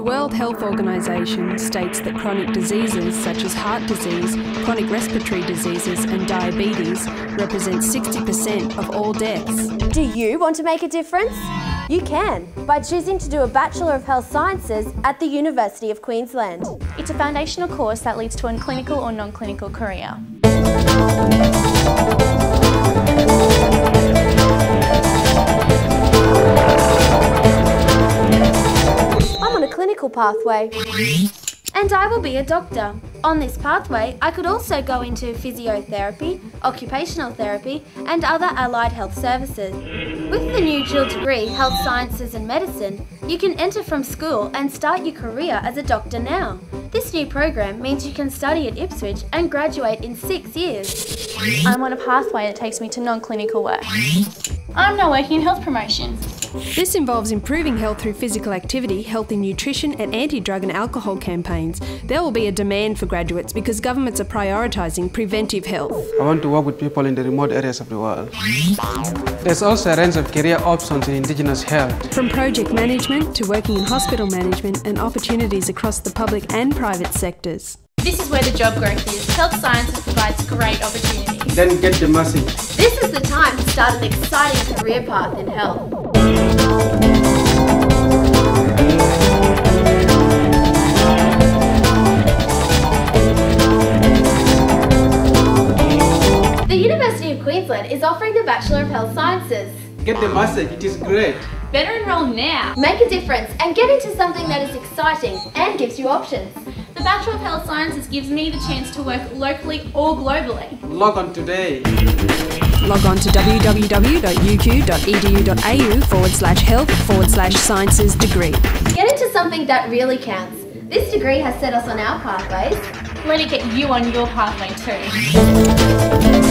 The World Health Organization states that chronic diseases such as heart disease, chronic respiratory diseases, and diabetes represent 60% of all deaths. Do you want to make a difference? You can by choosing to do a Bachelor of Health Sciences at the University of Queensland. It's a foundational course that leads to a clinical or non-clinical career. Clinical pathway. And I will be a doctor. On this pathway, I could also go into physiotherapy, occupational therapy, and other allied health services. With the new dual degree, Health Sciences and Medicine, you can enter from school and start your career as a doctor now. This new program means you can study at Ipswich and graduate in six years. I'm on a pathway that takes me to non-clinical work. I'm now working in health promotion. This involves improving health through physical activity, healthy nutrition, and anti drug and alcohol campaigns. There will be a demand for graduates because governments are prioritising preventive health. I want to work with people in the remote areas of the world. There's also a range of career options in Indigenous health. From project management to working in hospital management and opportunities across the public and private sectors. This is where the job growth is. Health sciences provides great opportunities. Then get the message. This is the time to start an exciting career path in health. The University of Queensland is offering the Bachelor of Health Sciences. Get the message, it is great. Better enroll now. Make a difference and get into something that is exciting and gives you options. The Bachelor of Health Sciences gives me the chance to work locally or globally. Log on today. Log on to www.uq.edu.au forward slash health forward slash sciences degree. Get into something that really counts. This degree has set us on our pathways. Let it get you on your pathway too.